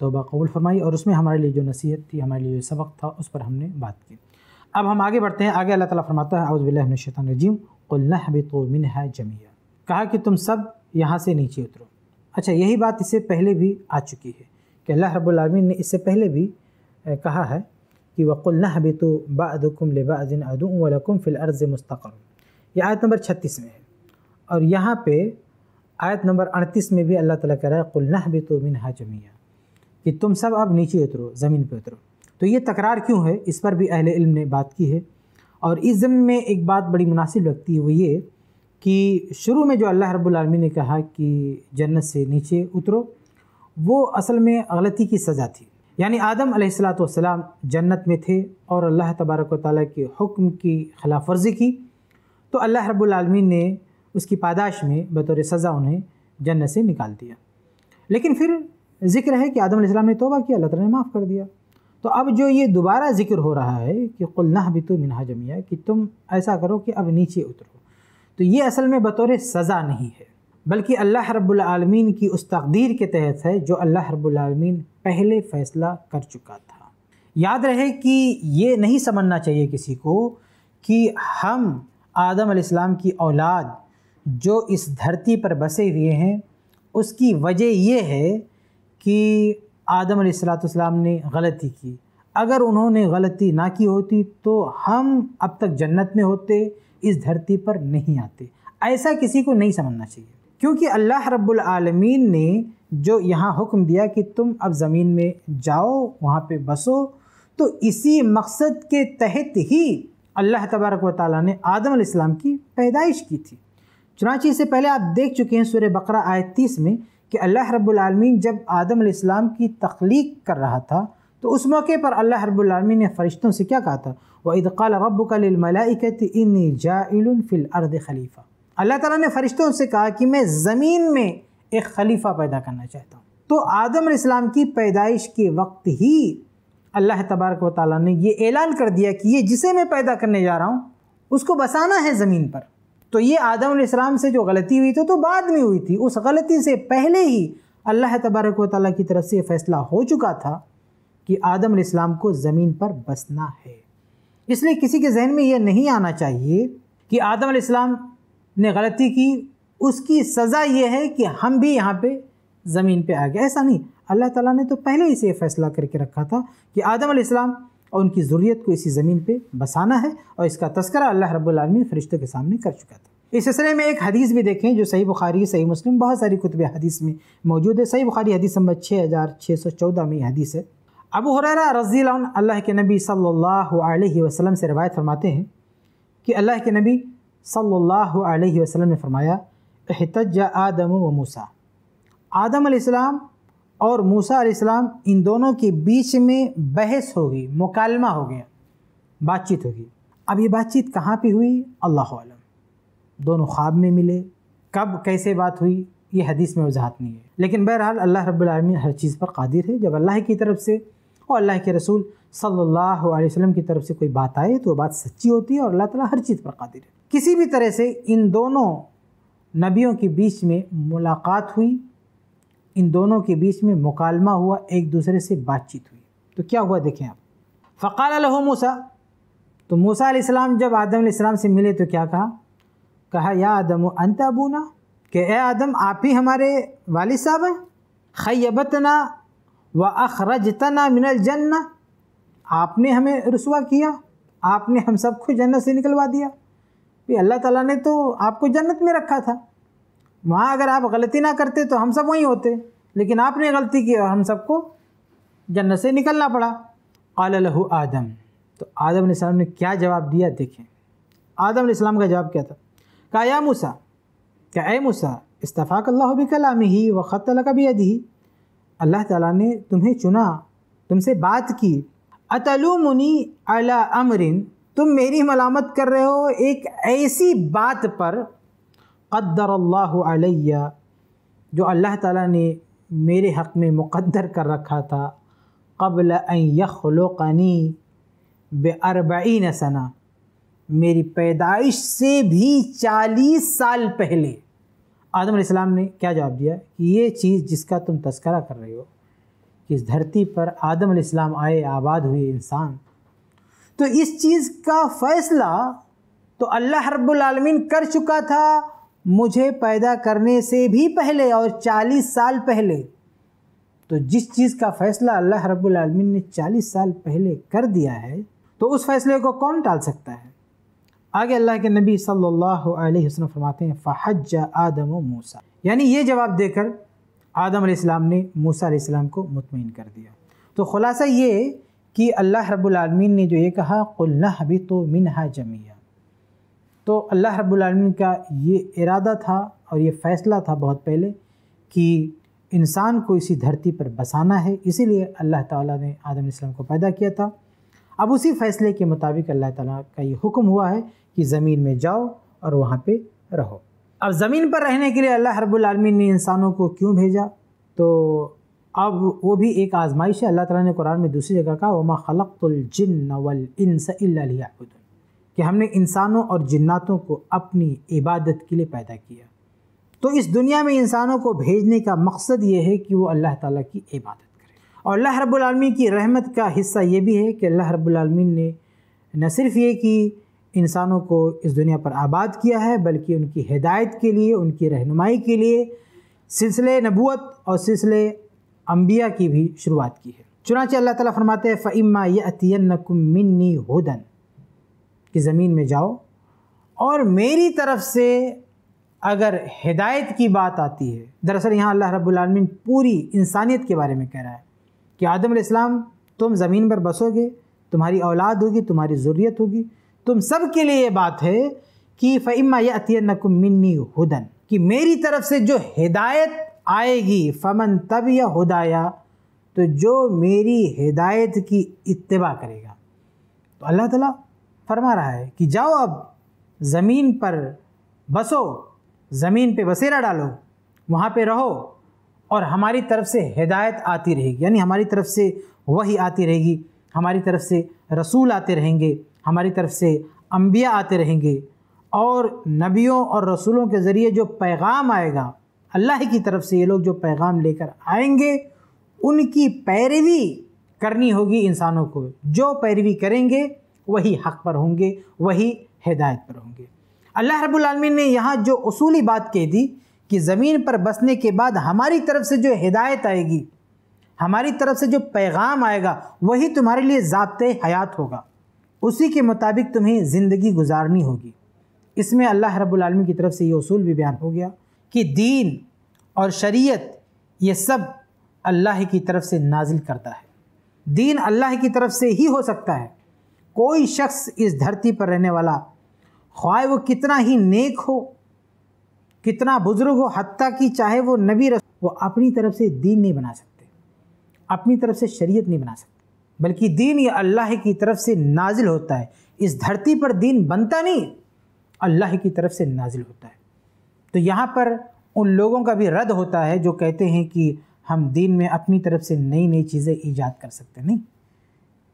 तौबा कबूल फरमाई और उसमें हमारे लिए जो नसीहत थी, हमारे लिए जो सबक था, उस पर हमने बात की। अब हम आगे बढ़ते हैं। आगे अल्लाह ताला फरमाता है अउज़बिल्लाहिमिनश्शैतानिर्रजीम क़ुल नहबितु मिनहा जमिया। कहा कि तुम सब यहाँ से नीचे उतरो। अच्छा यही बात इससे पहले भी आ चुकी है कि अल्लाह रब्बुल आलमीन ने इससे पहले भी कहा है कि वक़ुल नहबितु बअदुकुम लिबअदिन अदु वलकुम फ़िल अर्ज़ मुस्तक़र ये आयत नंबर 36 में है। और यहाँ पे आयत नंबर 38 में भी अल्लाह ताला कह रहा है, कुल मिन मिनहा जमिया। कि तुम सब अब नीचे उतरो, ज़मीन पर उतरो। तो ये तकरार क्यों है? इस पर भी अहले इल्म ने बात की है। और इस ज़मीन में एक बात बड़ी मुनासिब लगती है, वो ये कि शुरू में जो अल्लाह रब्बुल आलमीन ने कहा कि जन्नत से नीचे उतरो, वो असल में गलती की सज़ा थी। यानी आदम अलैहिस्सलाम जन्नत में थे और अल्लाह तबारक ताली के हुक्म की खिलाफ वर्जी की। तो अल्लाह रब्बुल आलमीन ने उसकी पादाश में बतौर सज़ा उन्हें जन्नत से निकाल दिया। लेकिन फिर ज़िक्र है कि आदम ने तोबा किया, अल्लाह ने माफ़ कर दिया। तो अब जो ये दोबारा ज़िक्र हो रहा है कि कुल नह बितु मिनहा जमिया, कि तुम ऐसा करो कि अब नीचे उतरो। तो ये असल में बतौर सज़ा नहीं है, बल्कि अल्लाह रब्बुल आलमीन की उस तकदीर के तहत है, जो अल्लाह रब्बुल आलमीन पहले फ़ैसला कर चुका था। याद रहे कि ये नहीं समझना चाहिए किसी को कि हम आदम अलैहिस्सलाम की औलाद जो इस धरती पर बसे हुए हैं, उसकी वजह ये है कि आदम अलैहिस्सलाम ने गलती की। अगर उन्होंने गलती ना की होती तो हम अब तक जन्नत में होते, इस धरती पर नहीं आते। ऐसा किसी को नहीं समझना चाहिए। क्योंकि अल्लाह रब्बुल आलमीन ने जो यहाँ हुक्म दिया कि तुम अब ज़मीन में जाओ, वहाँ पे बसो तो इसी मकसद के तहत ही अल्लाह तबारक व ताली ने आदम अलैहिस्सलाम की पैदाइश की थी। चुनाची से पहले आप देख चुके हैं सूर्य बकरा आयत तीस में कि अल्लाह रब्बुल जब आदम अलैहिस्सलाम की तख्लीक कर रहा था तो उस मौके पर अल्लाह रब्बुल ने फ़रिश्तों से क्या कहा था? व इदक़ाल रब्बुका लिलमलाइकति इन्नी जाइलुन अर्द खलीफा। अल्लाह ताला ने फ़रिश्तों से कहा कि मैं ज़मीन में एक खलीफा पैदा करना चाहता हूँ। तो आदम अलैहिस्सलाम की पैदाइश के वक्त ही अल्लाह तबारक व ताली ने ये ऐलान कर दिया कि ये जिसे मैं पैदा करने जा रहा हूँ, उसको बसाना है ज़मीन पर। तो ये आदम अलैहिस्सलाम से जो गलती हुई थी तो बाद में हुई थी। उस गलती से पहले ही अल्लाह तबारक व की तरफ़ से फ़ैसला हो चुका था कि आदम इस्लाम को ज़मीन पर बसना है। इसलिए किसी के जहन में यह नहीं आना चाहिए कि आदम इस्लाम ने गलती की। उसकी सज़ा ये है कि हम भी यहाँ पे ज़मीन पे आ गए। ऐसा नहीं। अल्लाह ताला ने तो पहले ही से फैसला करके रखा था कि आदम अलैहिस्सलाम और उनकी ज़ुर्रियत को इसी ज़मीन पे बसाना है और इसका तस्करा अल्लाह रब्बुल आलमीन फरिश्तों के सामने कर चुका था। इस सिलसिले में एक हदीस भी देखें जो सही बुखारी, सही मुस्लिम, बहुत सारी कुतुब हदीस में मौजूद है। सही बुखारी हदीस नंबर छः हज़ार छः सौ चौदह में हदीस है। अबू हुरैरा रज़ी अल्लाह के नबी सल्लल्लाहु अलैहि वसल्लम से रवायत फरमाते हैं कि अल्लाह के नबी सल्लल्लाहु अलैहि वसल्लम ने फरमाया आदम व मूसा। आदम अलैहिस्सलाम और मूसा अलैहिस्सलाम इन दोनों के बीच में बहस हो गई मुकालमा हो गया, बातचीत होगी। अब ये बातचीत कहाँ पे हुई? अल्लाह आलम। दोनों ख्वाब में मिले। कब, कैसे बात हुई? ये हदीस में वजाहत नहीं है। लेकिन बहरहाल अल्लाह रब्बुल हर चीज़ पर कादिर है। जब अल्लाह की तरफ़ से और अल्लाह के रसूल सल्लल्लाहु अलैहि वसल्लम की तरफ़ से कोई बात आए तो बात सच्ची होती है और अल्लाह ताला हर चीज़ पर कादिर है। किसी भी तरह से इन दोनों नबियों के बीच में मुलाकात हुई। इन दोनों के बीच में मुकालमा हुआ, एक दूसरे से बातचीत हुई। तो क्या हुआ देखें आप? फ़काल मूसा। तो मूसा अलैहिस्सलाम जब आदम अलैहिस्सलाम से मिले तो क्या कहा? कहा, या आदम अंत अबूना? कि, ए आदम, आप ही हमारे वालिद साहब हैं। खैबतना व अखरजतना मिनल जन्ना। आपने हमें रसुआ किया, आपने हम सबको जन्नत से निकलवा दिया। अल्लाह ताला ने तो आपको जन्नत में रखा था। वहाँ अगर आप गलती ना करते तो हम सब वहीं होते। लेकिन आपने गलती की और हम सबको जन्नत से निकलना पड़ा। आल लहू आदम। तो आदम सलाम ने क्या जवाब दिया देखें। आदम सलाम का जवाब क्या था? कहा, या मूसा, क्या ए मूसा इस्तफ़ाक अल्लाह भी कलाम ही व ख़त का भी अदी अल्लाह ताला ने तुम्हें चुना, तुमसे बात की। अतलुमुनी अला अमरिन, तुम मेरी मलामत कर रहे हो एक ऐसी बात पर क़द्दर अल्लाह जो अल्लाह ताला ने मेरे हक़ में मुक़द्दर कर रखा था, कबल यखलुक़नी बेअरबईन सना, मेरी पैदाइश से भी चालीस साल पहले। आदम इस्लाम ने क्या जवाब दिया? कि ये चीज़ जिसका तुम तस्करा कर रहे हो, कि इस धरती पर आदम इस्लाम आए, आबाद हुए इंसान। तो इस चीज़ का फ़ैसला तो अल्लाह रब्बुल आलमीन कर चुका था मुझे पैदा करने से भी पहले और चालीस साल पहले। तो जिस चीज़ का फ़ैसला अल्लाह रब्बुल आलमीन ने चालीस साल पहले कर दिया है तो उस फैसले को कौन टाल सकता है? आगे अल्लाह के नबी सल्लल्लाहु अलैहि वसल्लम फरमाते हैं फ़हज आदम मूसा। यानी ये जवाब देकर आदम इस्लाम ने मूसा इस्लाम को मुतमिन कर दिया। तो ख़ुलासा ये कि अल्लाह रब्बुल आलमीन ने जो ये कहा कुल्ला भी तो मिनहा जमिया तो अल्लाह रब्बुल आलमीन का ये इरादा था और ये फ़ैसला था बहुत पहले कि इंसान को इसी धरती पर बसाना है। इसीलिए अल्लाह ताला ने आदम इस्लाम को पैदा किया था। अब उसी फ़ैसले के मुताबिक अल्लाह ताला का ये हुक्म हुआ है कि ज़मीन में जाओ और वहाँ पे रहो। अब ज़मीन पर रहने के लिए अल्लाह रब्बुल आलमीन ने इंसानों को क्यों भेजा? तो अब वो भी एक आजमाइश है। अल्लाह ताला ने कुरान में दूसरी जगह कहा, वमा खलक़ुलजिन वल इंस इल्ला कि हमने इंसानों और जिन्नातों को अपनी इबादत के लिए पैदा किया। तो इस दुनिया में इंसानों को भेजने का मकसद ये है कि वो अल्लाह ताला की इबादत करें। और अल्लाह रब्बुल आलमीन की रहमत का हिस्सा ये भी है कि अल्लाह रब्बुल आलमीन ने न सिर्फ़ ये कि इंसानों को इस दुनिया पर आबाद किया है, बल्कि उनकी हिदायत के लिए, उनकी रहनुमाई के लिए सिलसिले नबूत और सिलसिले अम्बिया की भी शुरुआत की है। चुनाचे अल्लाह ताला फरमाते हैं, फ़इम्मा यतियन्नकुम मिन्नी हुदन। कि ज़मीन में जाओ। और मेरी तरफ़ से अगर हिदायत की बात आती है, दरअसल यहाँ अल्लाह रब्बुल आलमीन पूरी इंसानियत के बारे में कह रहा है कि आदम इस्लाम तुम ज़मीन पर बसोगे, तुम्हारी औलाद होगी, तुम्हारी ज़ुर्रियत होगी। तुम सब के लिए ये बात है कि फ़इमा यतियनकुम मिन्नी हुदन, कि मेरी तरफ़ से जो हिदायत आएगी, फ़मन तब या हुदाया तो जो मेरी हिदायत की इत्तबा करेगा। तो अल्लाह ताला फरमा रहा है कि जाओ अब ज़मीन पर बसो, ज़मीन पे बसेरा डालो, वहाँ पे रहो और हमारी तरफ़ से हिदायत आती रहेगी। यानी हमारी तरफ़ से वही आती रहेगी, हमारी तरफ़ से रसूल आते रहेंगे, हमारी तरफ़ से अम्बिया आते रहेंगे और नबियों और रसूलों के ज़रिए जो पैगाम आएगा, अल्लाह की तरफ़ से ये लोग जो पैगाम लेकर आएँगे, उनकी पैरवी करनी होगी इंसानों को। जो पैरवी करेंगे वही हक पर होंगे, वही हिदायत पर होंगे। अल्लाह रब्बुल आलमीन ने यहाँ जो उसूली बात कह दी कि ज़मीन पर बसने के बाद हमारी तरफ़ से जो हिदायत आएगी, हमारी तरफ़ से जो पैगाम आएगा, वही तुम्हारे लिए ज़ाब्ते हयात होगा। उसी के मुताबिक तुम्हें ज़िंदगी गुजारनी होगी। इसमें अल्लाह रब्बुल आलमीन की तरफ़ से ये उसूल भी बयान हो गया कि दीन और शरीयत, ये सब अल्लाह की तरफ़ से नाजिल करता है। दीन अल्लाह की तरफ़ से ही हो सकता है। कोई शख्स इस धरती पर रहने वाला ख्वाह वो कितना ही नेक हो, कितना बुज़ुर्ग हो हती कि चाहे वो नबी रस, वो अपनी तरफ़ से दीन नहीं बना सकते। अपनी तरफ़ से शरीयत नहीं बना सकते। बल्कि दीन ये अल्लाह की तरफ़ से नाजिल होता है। इस धरती पर दीन बनता नहीं, अल्लाह की तरफ़ से नाजिल होता है। तो यहाँ पर उन लोगों का भी रद्द होता है जो कहते हैं कि हम दीन में अपनी तरफ़ से नई नई चीज़ें ईजाद कर सकते नहीं।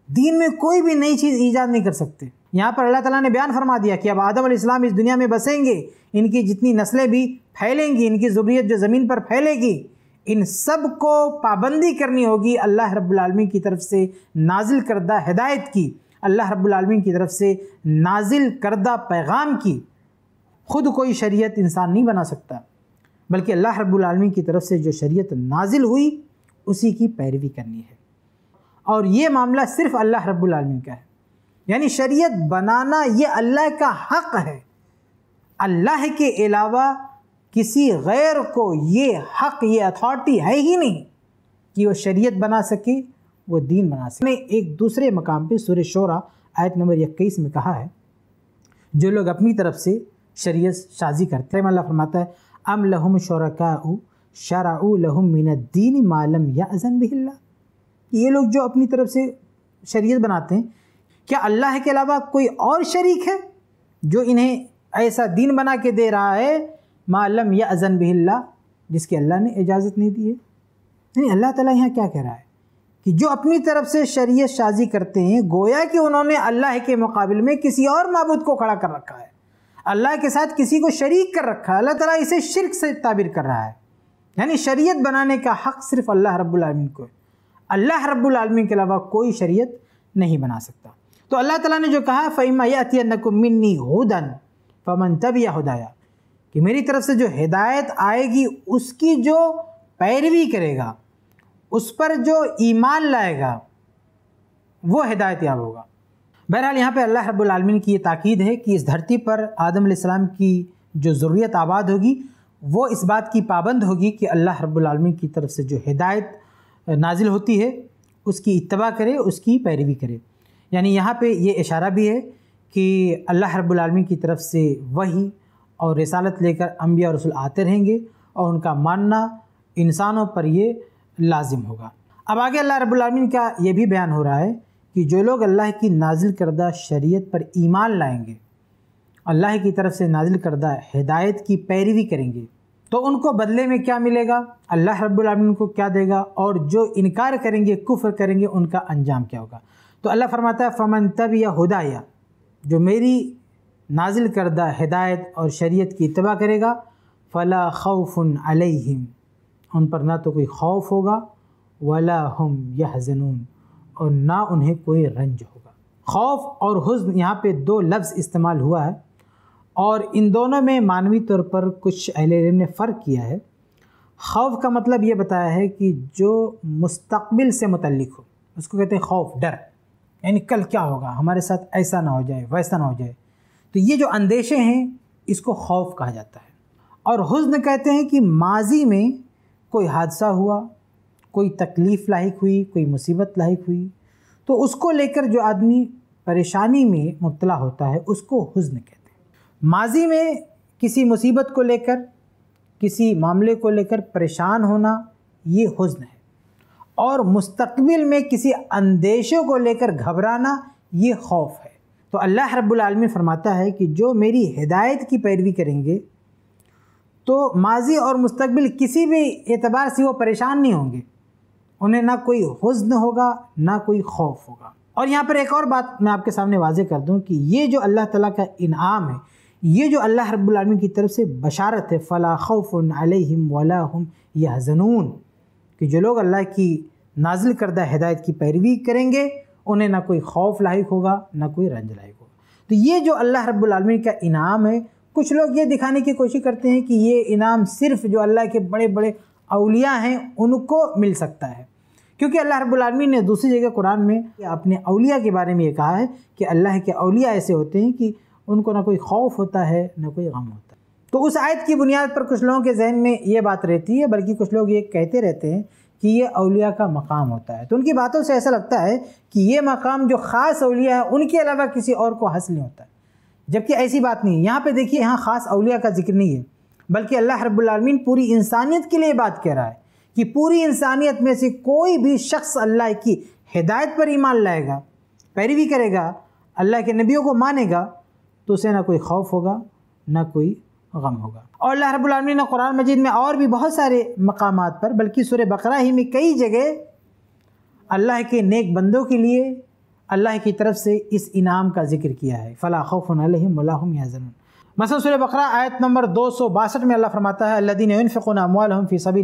दीन में कोई भी नई चीज़ ईजाद नहीं कर सकते। यहाँ पर अल्लाह ताला ने बयान फरमा दिया कि अब आदम इस्लाम इस दुनिया में बसेंगे, इनकी जितनी नस्लें भी फैलेंगी, इनकी ज़ुर्रियत जो ज़मीन पर फैलेगी, इन सबको पाबंदी करनी होगी अल्लाह रब्बुल की तरफ़ से नाजिल करदा हिदायत की, अल्लाह रब्बुल की तरफ़ से नाजिल करदा पैगाम की। ख़ुद कोई शरीयत इंसान नहीं बना सकता, बल्कि अल्लाह रब्बुल की तरफ़ से जो शरीयत नाजिल हुई, उसी की पैरवी करनी है। और ये मामला सिर्फ़ अल्लाह रब्बुल का है। यानी शरीयत बनाना ये अल्लाह का हक़ है। अल्लाह के अलावा किसी गैर को ये हक़, ये अथॉरिटी है ही नहीं कि वो शरीयत बना सके, वो दीन बना सके। एक दूसरे मकाम पे सुर शोरा आयत नंबर इक्कीस में कहा है, जो लोग अपनी तरफ़ से शरीयत साजी करते हैं, अल्लाह फरमाता है, अम लहुम शरका शराऊ लहुम मिन दीन मालम या अजन बिल्ला कि ये लोग जो अपनी तरफ़ से शरीयत बनाते हैं, क्या अल्लाह के अलावा कोई और शरीक है जो इन्हें ऐसा दीन बना के दे रहा है? मालम या अज़न बिल्ला जिसकी अल्लाह ने इजाज़त नहीं दी है। नहीं अल्लाह ताला यहाँ क्या कह रहा है? कि जो अपनी तरफ़ से शरीयत शाजी करते हैं, गोया कि उन्होंने अल्लाह के मुकाबले में किसी और मबूद को खड़ा कर रखा है। अल्लाह के साथ किसी को शरीक कर रखा है, अल्लाह ताला इसे शिरक से ताबिर कर रहा है। यानी शरीयत बनाने का हक़ सिर्फ़ अल्लाह रब्बुल आलमीन को है। अल्लाह रब्बुल के अलावा कोई शरीयत नहीं बना सकता। तो अल्लाह ताला ने जो कहा, फ़ैमा मिन्नी हुदन, फमन तब या हुदाया। कि मेरी तरफ़ से जो हिदायत आएगी, उसकी जो पैरवी करेगा, उस पर जो ईमान लाएगा, वो हिदायत याब होगा। बहरहाल, यहाँ पे अल्लाह रब्बुल आलमीन की ये ताकीद है कि इस धरती पर आदम सलाम की जो ज़रूरत आबाद होगी, वो इस बात की पाबंद होगी कि अल्लाह रब्बुल आलमीन की तरफ़ से जो हिदायत नाजिल होती है, उसकी इत्तबा करे, उसकी पैरवी करे। यानी यहाँ पे ये इशारा भी है कि अल्लाह रब्बुल आलमीन की तरफ़ से वही और रिसालत लेकर अम्बिया और रसूल आते रहेंगे और उनका मानना इंसानों पर ये लाजिम होगा। अब आगे अल्लाह रब्बुल आलमीन का ये भी बयान हो रहा है कि जो लोग अल्लाह की नाजिल करदा शरीयत पर ईमान लाएँगे, अल्लाह की तरफ़ से नाजिल करदा हिदायत की पैरवी करेंगे तो उनको बदले में क्या मिलेगा? अल्लाह रब्बुल आलमीन को क्या देगा? और जो इनकार करेंगे, कुफ़र करेंगे, उनका अंजाम क्या होगा? तो अल्लाह फरमाता है, फ़मन तब या हुदाया, जो मेरी नाजिल करदा हिदायत और शरीयत की इतबा करेगा, फ़ला खौफ़ुन अलैहिम, उन पर ना तो कोई खौफ होगा, वला हम यहजनून, और ना उन्हें कोई रंज होगा। खौफ और हुज़्न, यहाँ पे दो लफ्ज़ इस्तेमाल हुआ है। और इन दोनों में मानवी तौर पर कुछ अहल इलम ने फ़र्क किया है। खौफ का मतलब ये बताया है कि जो मुस्तबिल से मुतलक हो, उसको कहते हैं खौफ, डर। यानी कल क्या होगा? हमारे साथ ऐसा ना हो जाए, वैसा ना हो जाए। तो ये जो अंदेशे हैं, इसको खौफ कहा जाता है। और हुज़्न कहते हैं कि माजी में कोई हादसा हुआ, कोई तकलीफ़ लाक हुई, कोई मुसीबत लाक हुई तो उसको लेकर जो आदमी परेशानी में मुबतला होता है, उसको हुज़्न कहते हैं। माजी में किसी मुसीबत को लेकर, किसी मामले को लेकर परेशान होना, ये हुज़्न है। और मुस्तकबिल में किसी अंदेशों को लेकर घबराना, ये खौफ है। तो अल्लाह रब्बुल आलमीन फरमाता है कि जो मेरी हिदायत की पैरवी करेंगे तो माजी और मुस्तकबिल किसी भी एतबार से वो परेशान नहीं होंगे। उन्हें ना कोई हुज्न होगा, ना कोई खौफ होगा। और यहाँ पर एक और बात मैं आपके सामने वाजे कर दूँ कि ये जो अल्लाह ताला का इनाम है ये जो अल्लाह रब्बुल की तरफ़ से बशारत है, फ़ला खौफ़ अलैहिम वला हम यहज़नून। कि जो लोग अल्लाह की नाजिल करदा हिदायत की पैरवी करेंगे, उन्हें ना कोई खौफ लाइक होगा, ना कोई रंज लाइक होगा। तो ये जो अल्लाह रब्बुल आलमीन का इनाम है, कुछ लोग ये दिखाने की कोशिश करते हैं कि ये इनाम सिर्फ़ जो अल्लाह के बड़े बड़े अलिया हैं, उनको मिल सकता है। क्योंकि अल्लाह रब्बुल आलमीन ने दूसरी जगह कुरान में अपने अलिया के बारे में ये कहा है कि अल्लाह के अलिया ऐसे होते हैं कि उनको ना कोई खौफ होता है, ना कोई गम होता है। तो उस आयत की बुनियाद पर कुछ लोगों के जहन में ये बात रहती है, बल्कि कुछ लोग ये कहते रहते हैं कि ये अलिया का मकाम होता है। तो उनकी बातों से ऐसा लगता है कि ये मकाम जो ख़ास अलिया है, उनके अलावा किसी और को हासिल नहीं होता। जबकि ऐसी बात नहीं है यहाँ पर देखिए, यहाँ ख़ास अलिया का ज़िक्र नहीं है, बल्कि अल्लाह रब्बुल पूरी इंसानियत के लिए बात कह रहा है कि पूरी इंसानियत में से कोई भी शख्स अल्लाह की हिदायत पर ईमान लाएगा, पैरवी करेगा, अल्लाह के नबियों को मानेगा तो उसे ना कोई खौफ होगा ना कोई गम होगा और अल्लाह रब्बुल आलमीन ने कुरान मजीद में और भी बहुत सारे मकाम पर बल्कि सुर बकरा ही में कई जगह अल्लाह के नेक बंदों के लिए अल्लाह की तरफ से इस इनाम का जिक्र किया है फ़ला खौफ़ुम याजन मसल सुर बकरा आयत नंबर दो सौ बासठ में अल्लाह फरमाता है अल्लादीन फ़िक़न फ़ी सबी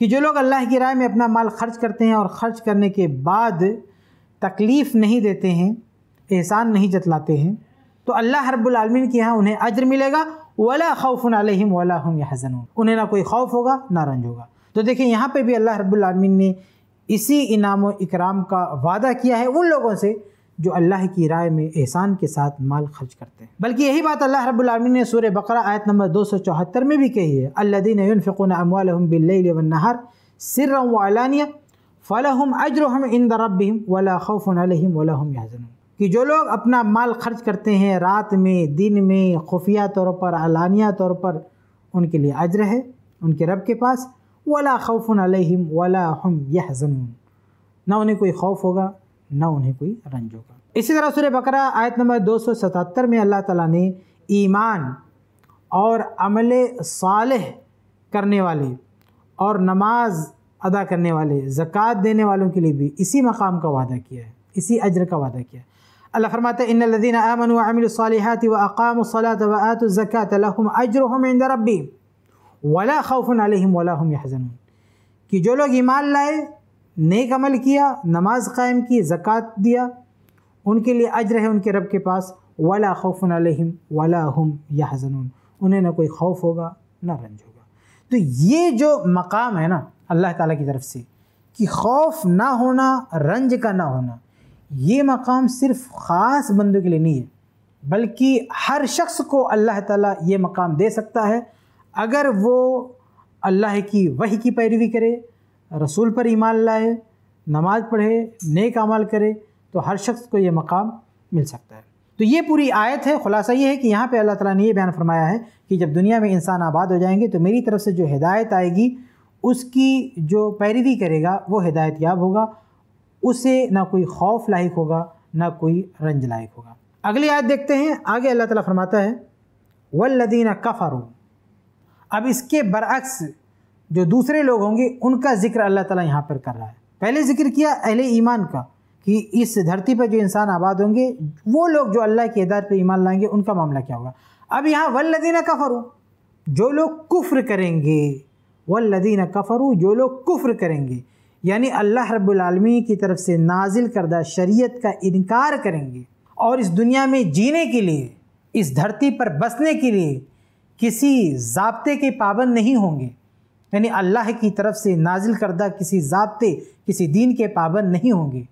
कि जो लोग अल्लाह की राय में अपना माल खर्च करते हैं और ख़र्च करने के बाद तकलीफ़ नहीं देते हैं, एहसान नहीं जतलाते हैं तो अल्लाह रब्बुल आलमीन के यहाँ उन्हें अज्र मिलेगा। वला खौफ़ अलैहिम वला हम यहज़नून। उन्हें ना कोई खौफ होगा, ना रंज होगा। तो देखिए, यहाँ पे भी अल्लाह रब्बुल आलमीन ने इसी इनाम इकराम का वादा किया है उन लोगों से जो अल्लाह की राय में एहसान के साथ माल खर्च करते हैं। बल्कि यही बात अल्लाह रब्बुल आलमीन ने सूर्य बकरा आयत नंबर दो सौ चौहत्तर में भी कही है। अल्लादीन फ़िकुन अमवालहम बिल्लहर सिर वलानिया फ़लहम अजरहम इन रबिम वला खौफ़ अलहम कि जो लोग अपना माल खर्च करते हैं रात में, दिन में, खुफिया तौर पर अलानिया तौर पर, उनके लिए अजर है, उनके रब के पास, वला खौफन अलैहिम वला हम यहजनून ना उन्हें कोई खौफ होगा ना उन्हें कोई रंज होगा इसी तरह सुर बकरा, आयत नंबर 277 में अल्लाह ताला ने ईमान और अमल सालह करने वाले और नमाज़ अदा करने वाले, ज़क़़त देने वालों के लिए भी इसी मकाम का वादा किया है, इसी अजर का वादा किया है। अल्लाह फरमाते इन लदीन आमन वमिलसालहत व अक़ामसलात व आतज़क़ात लहुम अजरहुम इंद रब्बी, वला खौफुन अलैहिम वला हम यहज़नून। कि जो लोग ईमान लाए नेक अमल किया, नमाज़ कायम की, ज़क़़त दिया। उनके लिए अजर है उनके रब के पास। वला खौफुन अलैहिम, वला हम यहज़नून। उन्हें ना कोई खौफ होगा, ना रंज होगा। तो ये जो मकाम है ना, अल्लाह ताला की तरफ़ से, कि खौफ ना होना, रंज का ना होना, ये मकाम सिर्फ़ ख़ास बंदों के लिए नहीं है, बल्कि हर शख्स को अल्लाह ताला ये मकाम दे सकता है। अगर वो अल्लाह की वही की पैरवी करे रसूल पर ईमान लाए, नमाज़ पढ़े, नेक अमल करे तो हर शख्स को ये मकाम मिल सकता है। तो ये पूरी आयत है, ख़ुलासा ये है कि यहाँ पे अल्लाह ताला ने ये बयान फरमाया है कि जब दुनिया में इंसान आबाद हो जाएँगे तो मेरी तरफ़ से जो हिदायत आएगी, उसकी जो पैरवी करेगा, वो हिदायत याब होगा। उसे ना कोई खौफ लायक होगा, ना कोई रंज लायक होगा। अगली आयत देखते हैं, आगे अल्लाह ताला फरमाता है, वल्लदीन कफ़रू। अब इसके बरअक्स जो दूसरे लोग होंगे, उनका ज़िक्र अल्लाह ताला यहाँ पर कर रहा है। पहले ज़िक्र किया अहले ईमान का, कि इस धरती पर जो इंसान आबाद होंगे, वो लोग जो अल्लाह की हिदायत पर ईमान लाएँगे, उनका मामला क्या होगा? अब यहाँ, वल्लदीन कफ़रू, जो लोग कुफ्र करेंगे, वल्लदीन कफ़रू, जो लोग कुफ्र करेंगे, यानी अल्लाह रब्बुल की तरफ़ से नाजिल करदा शरीयत का इनकार करेंगे, और इस दुनिया में जीने के लिए, इस धरती पर बसने के लिए किसी जबते के पाबंद नहीं होंगे यानी अल्लाह की तरफ़ से नाजिल करदा किसी जबते, किसी दीन के पाबंद नहीं होंगे।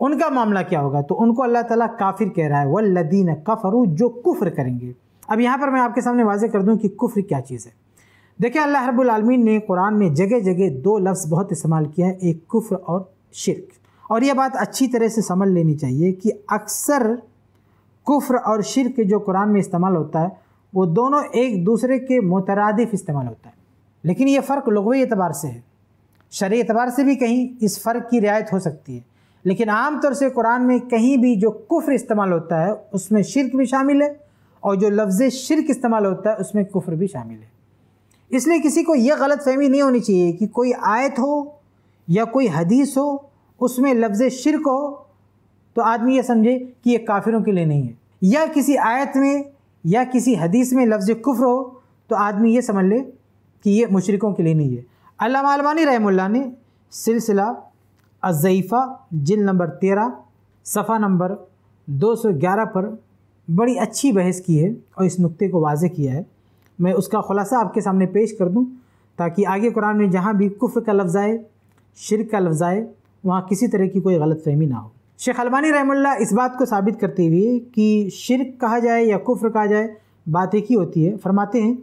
उनका मामला क्या होगा? तो उनको अल्लाह ताला काफिर कह रहा है, वल्लदीन कफरू जो कुफ्र करेंगे। अब यहाँ पर मैं आपके सामने वाजे कर दूँ कि कुफ्र क्या चीज़ है। देखिए, अल्लाह रब्बुल आलमीन ने कुरान में जगह जगह दो लफ्ज़ बहुत इस्तेमाल किया है, एक कुफ्र और शिरक। और यह बात अच्छी तरह से समझ लेनी चाहिए कि अक्सर कुफ्र और शिरक जो कुरान में इस्तेमाल होता है, वो दोनों एक दूसरे के मुतरदफ इस्तेमाल होता है। लेकिन ये फ़र्क लगवी एतबार से है। शरी एतबार से भी कहीं इस फ़र्क की रियायत हो सकती है। लेकिन आम तौर से कुरान में कहीं भी जो कुफ्र इस्तेमाल होता है, उसमें शिरक भी शामिल है और जो लफ्ज़ शिरक इस्तेमाल होता है, उसमें कुफ्र भी शामिल है। इसलिए किसी को यह गलत फहमी नहीं होनी चाहिए कि कोई आयत हो या कोई हदीस हो, उसमें लफ्ज़ शिरक हो तो आदमी ये समझे कि ये काफिरों के लिए नहीं है। या किसी आयत में या किसी हदीस में लफ्ज़ कुफ्र हो तो आदमी ये समझ ले कि ये मुशरकों के लिए नहीं है। अल्लाह अलबानी रहमुल्ला ने सिलसिला अज़ईफ़ा जिल नंबर तेरह, सफ़ा नंबर 211 पर बड़ी अच्छी बहस की है और इस नुक्ते को वाज़ किया है। मैं उसका ख़ुलासा आपके सामने पेश कर दूँ ताकि आगे कुरान में जहाँ भी कुफ़ का लफ्ज़ आए, शिरक का लफ्ज़ आए, वहाँ किसी तरह की कोई गलत फहमी ना हो। शेख अलबानी रहमुल्ला इस बात को साबित करते हुए कि शिरक कहा जाए या कुफ्र कहा जाए, बात एक ही होती है। फरमाते हैं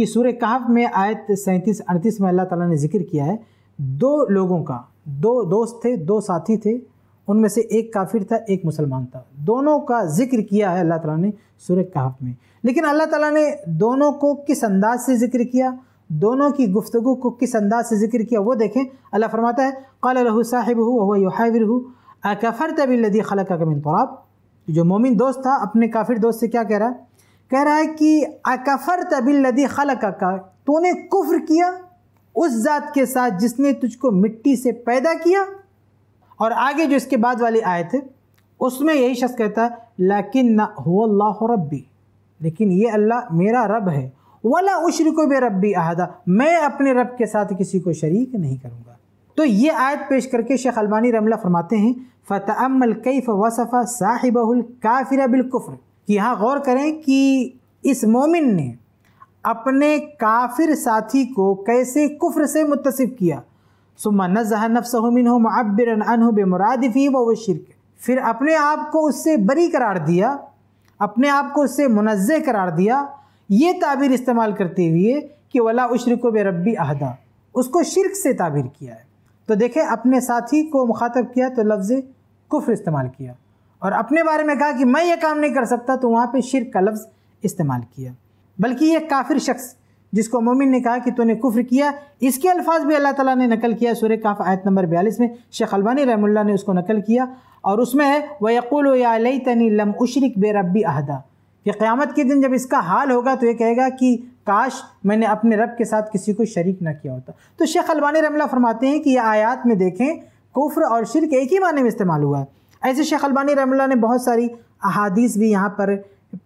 कि सूर्य कहफ में आयत सैंतीस, अड़तीस में अल्लाह ताला ने ज़िक्र किया है। दो लोगों का, दो दोस्त थे, दो साथी थे, उनमें से एक काफिर था, एक मुसलमान था। दोनों का ज़िक्र किया है अल्लाह ताला ने सूर्य कहफ में। लेकिन अल्लाह ताला ने दोनों को किस अंदाज से ज़िक्र किया? दोनों की गुफ्तु को किस अंदाज से ज़िक्र किया? वो देखें। अल्लाह फरमाता है, कल लहू साहिब हु वह युहाविर हु अकफ़र तबिल्लदी खलक का मिन तराब? जो मोमिन दोस्त था, अपने काफिर दोस्त से क्या कह रहा है? कह रहा है कि अकफ़र तबिल्लदी खलक का तूने कुफ्र किया उस ज़ात के साथ जिसने तुझको मिट्टी से पैदा किया। और आगे जो इसके बाद वाली आयत है, उसमें यही शख्स कहता है लेकिन ना हो रब्बी। लेकिन ये अल्लाह मेरा रब है। वला उशरको बे रब्बी अहदा। मैं अपने रब के साथ किसी को शरीक नहीं करूँगा। तो ये आयत पेश करके शेख अलबानी रमला फरमाते हैं फ़तअमल कैफ वसफ़ा साहिबुल काफिर बिलकुफ्र कि यहाँ गौर करें कि इस मोमिन ने अपने काफिर साथी को कैसे कुफ्र से मुतसिफ किया? सुमा नजह नफ्समिन हो मब्बर अनहु बेमुरादफ़ी व शिरक। फिर अपने आप को उससे बरी करार दिया, अपने आप को उससे मुनज़ करार दिया। ये ताबीर इस्तेमाल करते हुए कि वला उशरक बे रबी अहदा। उसको शिरक से ताबीर किया है। तो देखें, अपने साथी को मुखातब किया तो लफ्ज़ कुफ्र इस्तेमाल किया। और अपने बारे में कहा कि मैं ये काम नहीं कर सकता तो वहाँ पे शिर का लफ्ज़ इस्तेमाल किया। बल्कि ये काफिर शख्स, जिसको मोमिन ने कहा कि तूने कुफ्र किया, इसके अल्फाज भी अल्लाह ताला ने नकल किया। सूर्य काफ आयत नंबर बयालीस में शेख अलबानी रहमुल्ला ने उसको नकल किया और उसमें है व यकुल या तनी लम उशरक बे रबी अहदा। कि क़्यामत के दिन जब इसका हाल होगा तो ये कहेगा कि, काश मैंने अपने रब के साथ किसी को शरीक न किया होता। तो शेख अलबानी रमला फरमाते हैं कि यह आयात में देखें, कुफ्र और शिरक एक ही माने में इस्तेमाल हुआ। है ऐसे शेख अलबानी रमला ने बहुत सारी अहादीस भी यहाँ पर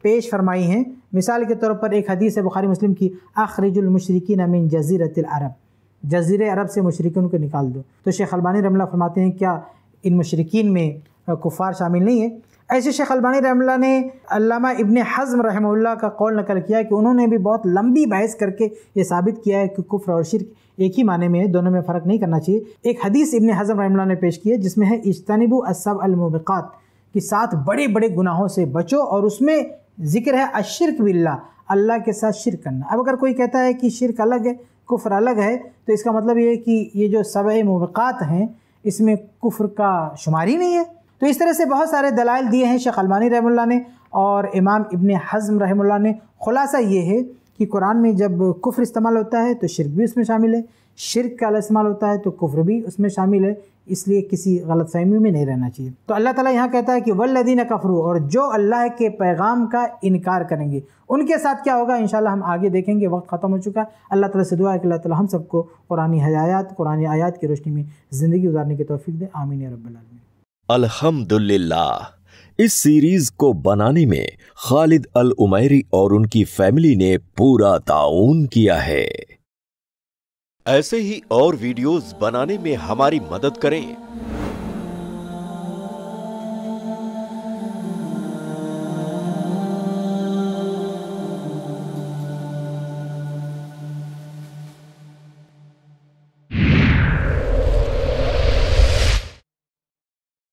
पेश फरमाई हैं। मिसाल के तौर पर एक हदीस है बुखारी मुस्लिम की आखरजुलमशरकिन अमीन जजीरत अरब। जजीर अरब से मशरकिन को निकाल दो। तो शेख अलबानी रमला फरमाते हैं, क्या इन मशरकिन में कुफ़ार शामिल नहीं है? ऐसे शेख अलबानी रहमल्ला ने अल्लामा इब्ने हज़म रहमुल्ला का कौल नकल किया है कि उन्होंने भी बहुत लंबी बहस करके ये साबित किया है कि कुफ्र और शिरक एक ही माने में है, दोनों में फ़र्क नहीं करना चाहिए। एक हदीस इब्ने हज़म रहमुल्ला ने पेश की है, जिसमें है, इज्तनबू असब अलमुबिक़ात, कि सात बड़े बड़े गुनाहों से बचो और उसमें ज़िक्र है अशिरक बिल्ला अल्लाह के साथ शिरक करना। अब अगर कोई कहता है कि शिरक अलग है, कुफ्र अलग है तो इसका मतलब ये है कि ये जो सब मुबक़ात हैं, इसमें कुफ्र का शुमार ही नहीं है। तो इस तरह से बहुत सारे दलाइल दिए हैं शेख अलमानी रहमुल्ला ने और इमाम इबन हज़म रहमुल्ला ने। ख़ुलासा ये है कि कुरान में जब कुफ्र इस्तेमाल होता है तो शिरक भी उसमें शामिल है, शिरक का इस्तेमाल होता है तो कुफ्र भी उसमें शामिल है, इसलिए किसी गलत फहमी में नहीं रहना चाहिए। तो अल्लाह ताला यहाँ कहता है कि वल्लदीन कफरू और जो अल्लाह के पैगाम का इनकार करेंगे, उनके साथ क्या होगा? इन हम आगे देखेंगे, वक्त ख़त्म हो चुका। है अल्लाह ताला से दुआ है कि अल्लाह ताला हम सबको कुरानी हयात कुरानी आयात की रोशनी में ज़िंदगी गुजारने की तोफ़ी दे। आमीन रबालमीन अल्हम्दुलिल्लाह। इस सीरीज़ को बनाने में खालिद अल उमैरी और उनकी फैमिली ने पूरा ताउन किया है। ऐसे ही और वीडियोस बनाने में हमारी मदद करें।